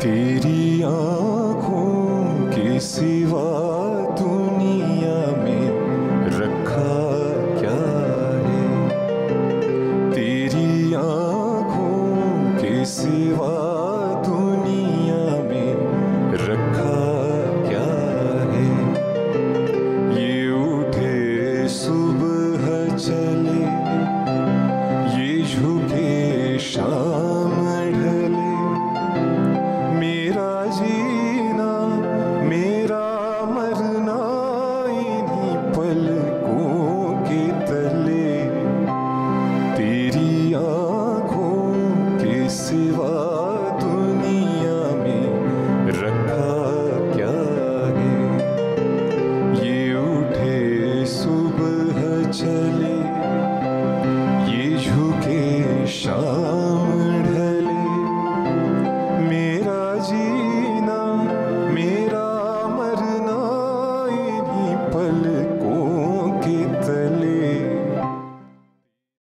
तेरी आँखों के सिवा दुनिया में रखा क्या है? तेरी आँखों के सिवा दुनिया सिवा दुनिया में रखा क्या है? ये उठे सुबह चले